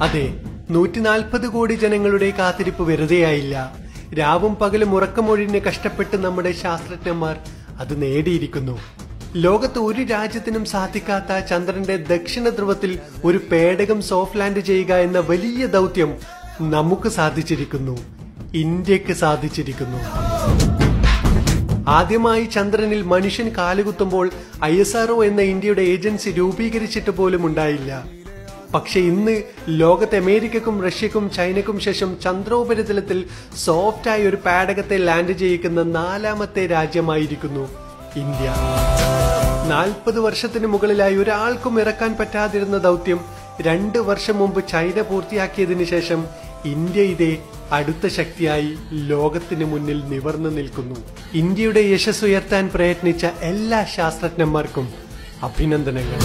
അതെ നൂറ്റി നാൽപ്പത് കോടി ജനങ്ങളുടെ കാത്തിരിപ്പ് വെറുതെയായില്ല. രാവും പകലും ഉറക്കമൊഴിഞ്ഞ് കഷ്ടപ്പെട്ട് നമ്മുടെ ശാസ്ത്രജ്ഞന്മാർ അത് നേടിയിരിക്കുന്നു. ലോകത്ത് ഒരു രാജ്യത്തിനും സാധിക്കാത്ത ചന്ദ്രന്റെ ദക്ഷിണ ധ്രുവത്തിൽ ഒരു പേടകം സോഫ്റ്റ് ലാൻഡ് ചെയ്യുക എന്ന വലിയ ദൗത്യം നമുക്ക് സാധിച്ചിരിക്കുന്നു. ഇന്ത്യയ്ക്ക് സാധിച്ചിരിക്കുന്നു. ആദ്യമായി ചന്ദ്രനിൽ മനുഷ്യൻ കാലുകുത്തുമ്പോൾ ഐ എസ് ആർഒ എന്ന ഇന്ത്യയുടെ ഏജൻസി രൂപീകരിച്ചിട്ട് പോലും ഉണ്ടായില്ല. പക്ഷെ ഇന്ന് ലോകത്തെ അമേരിക്കക്കും റഷ്യക്കും ചൈനക്കും ശേഷം ചന്ദ്രോപരിതലത്തിൽ സോഫ്റ്റായി ഒരു പാടകത്തെ ലാൻഡ് ചെയ്യിക്കുന്ന നാലാമത്തെ രാജ്യമായിരിക്കുന്നു ഇന്ത്യ. നാൽപ്പത് വർഷത്തിന് മുകളിലായി ഒരാൾക്കും ഇറക്കാൻ പറ്റാതിരുന്ന ദൗത്യം രണ്ട് വർഷം മുമ്പ് ചൈന പൂർത്തിയാക്കിയതിനു ശേഷം ഇന്ത്യ ഇതേ അടുത്ത ശക്തിയായി ലോകത്തിന് മുന്നിൽ നിവർന്നു നിൽക്കുന്നു. ഇന്ത്യയുടെ യശസ് ഉയർത്താൻ പ്രയത്നിച്ച എല്ലാ ശാസ്ത്രജ്ഞന്മാർക്കും അഭിനന്ദനങ്ങൾ.